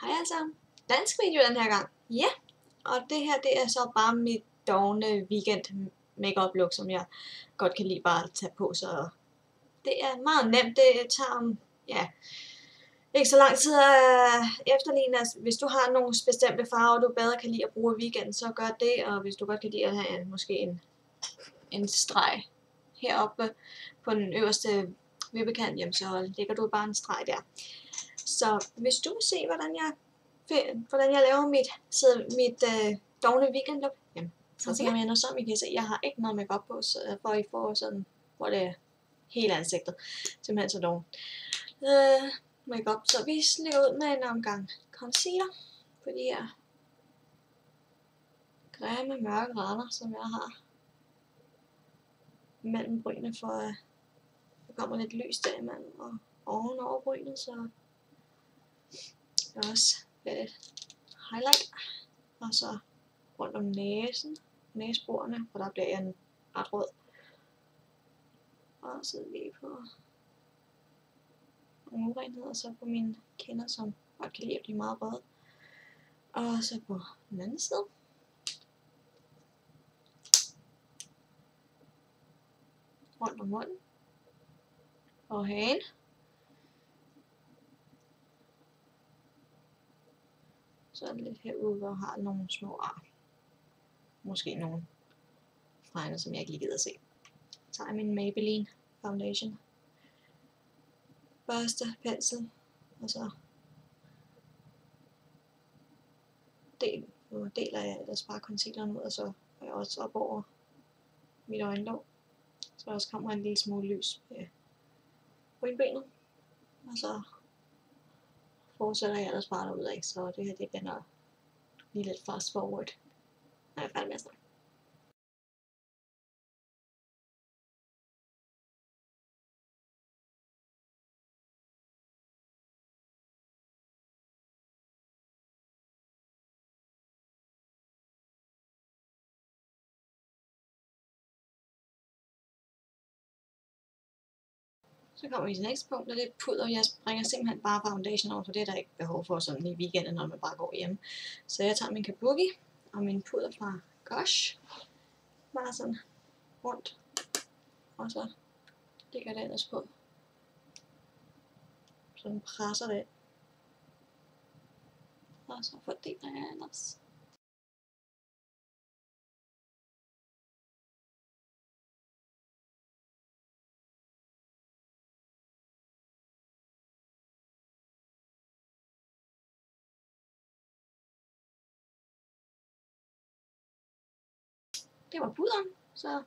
Hej alle sammen. Dansk video den her gang. Ja, og det her det er så bare mit dogne weekend makeup look, som jeg godt kan lide bare at tage på. Så det er meget nemt. Det tager ja, ikke så lang tid at efterligne. Hvis du har nogle bestemte farver, du bedre kan lide at bruge i weekenden, så gør det. Og hvis du godt kan lide at have måske en, en streg heroppe på den øverste vippekant, jamen så lægger du bare en streg der. Så hvis du vil se, hvordan jeg, hvordan jeg laver mit, mit øh, dogne weekend look, jamen, så skal man ind som I kan se, jeg har ikke noget makeup på, så, for I får sådan, hvor det er hele ansigtet. Simpelthen så doven. Øh, makeup. Så vi slæver ud med en omgang concealer på de her grimme mørke render, som jeg har mellem brynene, for at der kommer lidt lys derimellem og ovenover brynet, så der også lidt highlight, og så rundt om næsen, næseborene, for der bliver jeg en ret rød. Og så lige på nogle urenheder, så på mine kinder, som godt kan lide at blive meget røde. Og så på den anden side. Rundt om munden. Og hagen. Så lidt herude, hvor jeg har nogle små ar. Måske nogle fregner, som jeg ikke lige gider at se. Så tager jeg min Maybelline Foundation. Børste, pensel, og så del, deler jeg ellers bare concealeren ud, og så er jeg også op over mit øjenlåg. Så der også kommer en lille smule lys på brynbenet. Og så fortsætter jeg ellers bare ud af, så det her det bliver nok lige lidt fast forward, når jeg er færdig med at snakke. Så kommer vi til næste punkt, og det er pudder. Jeg springer simpelthen bare foundation over, for det er der ikke behov for sådan i weekenden, når man bare går hjem. Så jeg tager min kabuki og min pudder fra Gosh. Bare sådan rundt. Og så lægger jeg det ellers på. Sådan presser det. Og så fordeler jeg ellers. Det var puderen, så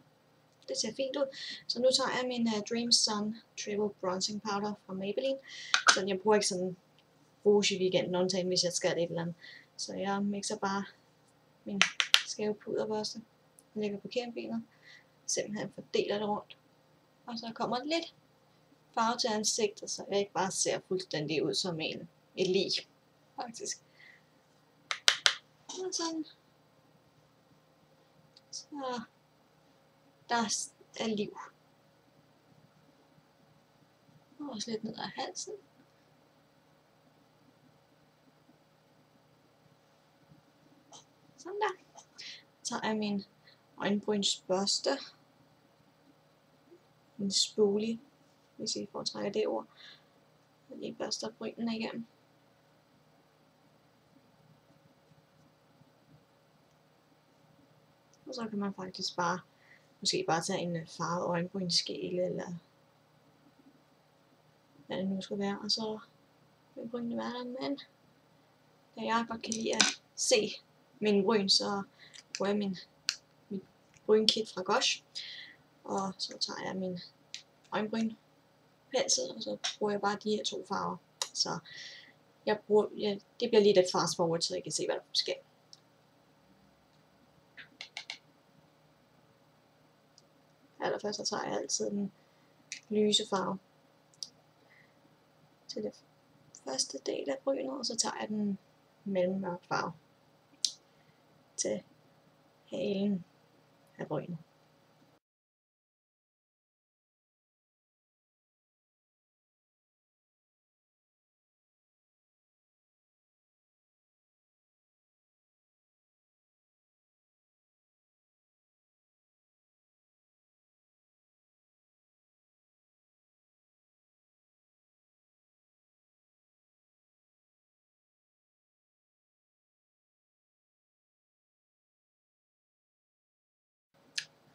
det ser fint ud. Så nu tager jeg min uh, Dream Sun Triple Bronzing Powder fra Maybelline. Så jeg bruger ikke sådan rouge i weekenden, undtagen hvis jeg skal det et eller andet. Så jeg mixer bare min skæve puderbørste, lægger på kæmbenet, simpelthen fordeler det rundt. Og så kommer lidt farve til ansigtet, så jeg ikke bare ser fuldstændig ud som en, et lig, faktisk. Og sådan så der er liv. Og også lidt ned ad halsen. Sådan der. Så tager jeg min øjenbrynsbørste. En spoolie, hvis I foretrækker det ord. Jeg lige børster brynen igennem. Og så kan man faktisk bare, måske bare tage en øh, farvet øjenbrynsskæle, eller hvad det nu skal være, og så vil brynene være der, men da jeg godt kan lide at se min bryn, så bruger jeg min, min brynkit fra Gosh, og så tager jeg min øjenbryn pensel, og så bruger jeg bare de her to farver. Så jeg bruger, ja, det bliver lidt et fast forward, så jeg kan se, hvad der sker. Derfor så tager jeg altid den lyse farve til det første del af brynet, og så tager jeg den mellemmørk farve til halen af brynet.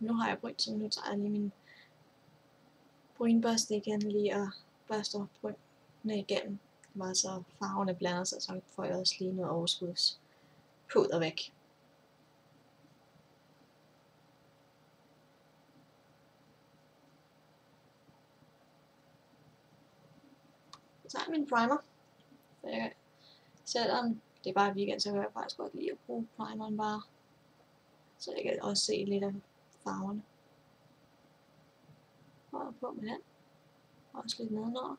Nu har jeg bryn, så nu tager jeg lige min brynbørste igen lige og børster brynene igennem. Meget så farverne blander sig, så får jeg også lige noget overskudspuder væk. Så tager jeg min primer. For jeg, selvom det er bare weekend, så kan jeg faktisk godt lide at bruge primeren bare. Så jeg kan også se lidt af farverne. Og på med den. Også lidt nedenunder.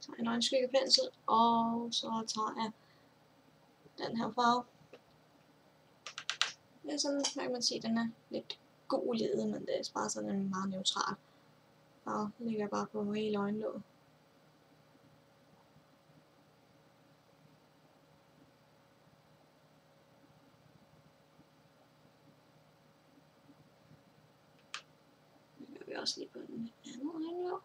Så en øjenskygge og så tager jeg den her farve. Det er sådan, hvad kan man sige, den er lidt god led, men det er bare sådan en meget neutral Og ligger jeg bare på hele øjenlåget. Også lige på den anden øjenlåg.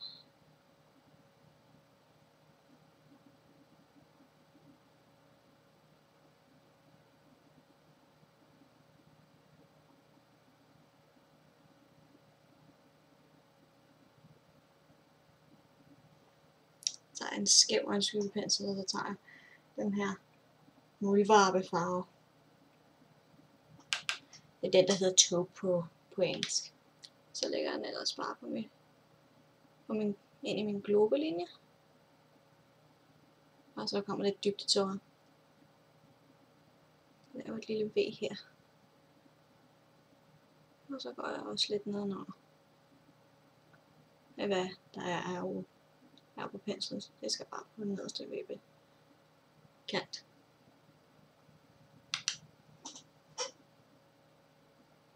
Tager en skæv øjenskygepensel, og så tager jeg den her Molivarbe farve. Det er den, der hedder taupe på, på engelsk. Så lægger jeg den ellers bare på min, på min, ind i min globelinje. Og så kommer lidt dybt tåren. tåret. Laver et lille V her. Og så går jeg også lidt nedenunder. Hvad der er, er jo her på penslen. Det skal bare på den nederste vippe kant.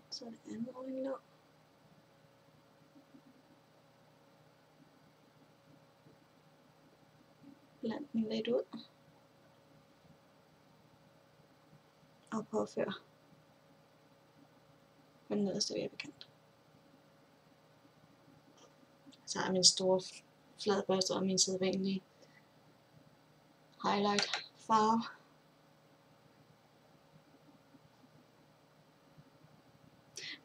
Så det andet øjenlåg. Bland den lidt ud. Og påfør på den nederste vippekant. Så har jeg min store fladbørste og min sædvanlige highlight farve.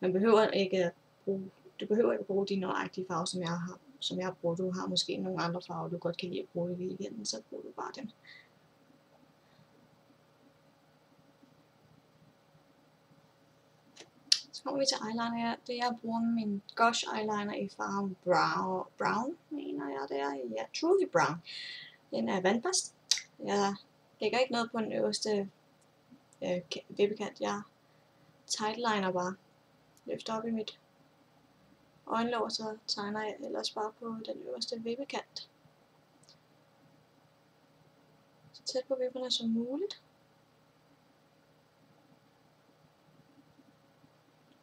Man behøver ikke at bruge, du behøver ikke at bruge de nøjagtige farver, som jeg har, som jeg bruger. Du har måske nogle andre farver, du godt kan lide at bruge i weekenden, så bruger du bare dem. Kommer vi til eyeliner. Det jeg bruger min Gosh eyeliner i farven brown, brown mener jeg det er. Ja, Truly Brown. Den er vandfast. Jeg lægger ikke noget på den øverste øh, vippekant. Jeg tightliner bare. Løfter op i mit øjenlåg, så tegner jeg ellers bare på den øverste vippekant. Så tæt på vipperne som muligt.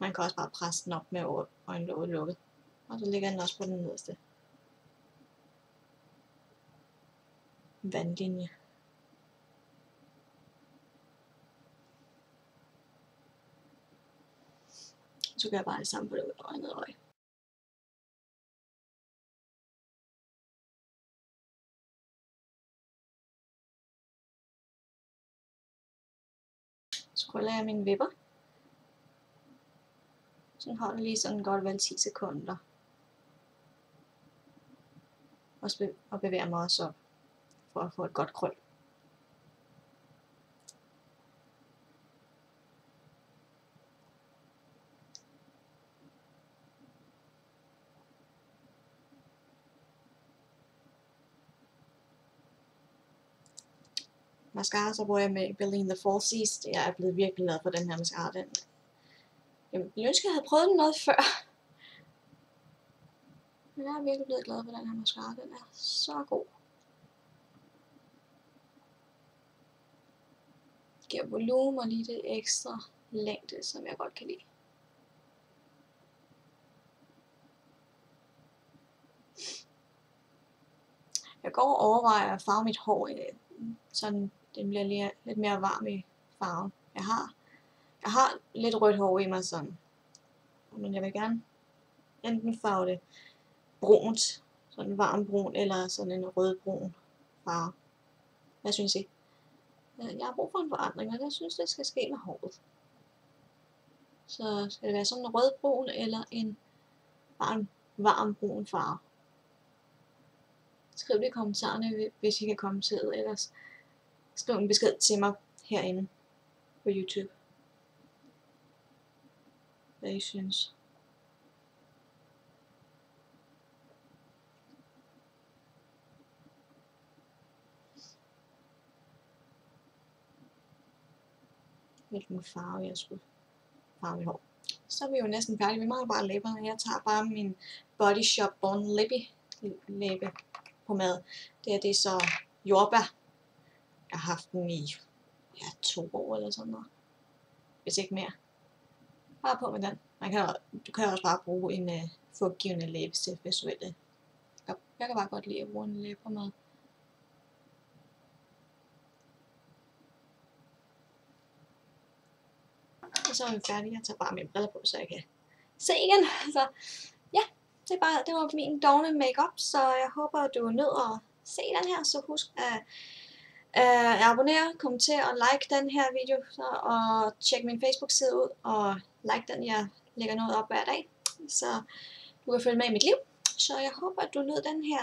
Man kan også bare presse den op med øjenlåget lukket. Og så ligger den også på den nederste vandlinje. Så gør jeg bare det samme på det andet øje. Så krøller jeg mine vipper. Så holder lige sådan godt vel 10 sekunder. Og bevæger mig også op for at få et godt krøl. mascara, så bruger jeg med Berlin The Falsies. Jeg er blevet virkelig glad for den her mascara. Den jeg ville ønske, at jeg havde prøvet den noget før. Men jeg er virkelig blevet glad for den her mascara. Den er så god. Giver volumen og lige det ekstra længde, som jeg godt kan lide. Jeg går og overvejer at farve mit hår, øh, sådan den bliver lidt mere varm i farven. Jeg har jeg har lidt rødt hår i mig sådan. Men jeg vil gerne enten farve det brunt, sådan en varm brun, eller sådan en rødbrun farve. Hvad synes I? Øh, jeg har brug for en forandring, og jeg synes, det skal ske med håret. Så skal det være sådan en rødbrun eller en varm, varm brun farve. Skriv det i kommentarerne, hvis I kan komme til, ellers skriv en besked til mig herinde på YouTube. Hvad hvilken farve jeg skulle farve mit hår. Så er vi jo næsten færdige. Vi mangler bare læberne. Jeg tager bare min Body Shop Bon Lippy læbe på mad. Det her det er så jordbær. Jeg har haft den i ja, to år eller sådan noget. Hvis ikke mere. Bare på med den. Man kan, du kan også bare bruge en øh, uh, fugtgivende læbestift, hvis du vil det. Jeg, kan bare godt lide at bruge en læbe på og så er vi færdige. Jeg tager bare mine briller på, så jeg kan se igen. Så ja, det, er bare, det var min dogne makeup, så jeg håber, du er nødt at se den her. Så husk at uh, abonnere, kommentere og like den her video, så, og tjek min Facebook-side ud, og like den, jeg lægger noget op hver dag, så du kan følge med i mit liv. Så jeg håber, at du nød den her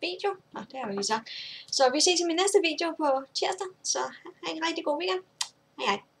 video. Nå, det har jeg lige sagt. Så vi ses i min næste video på tirsdag, så have en rigtig god weekend. Hej hej.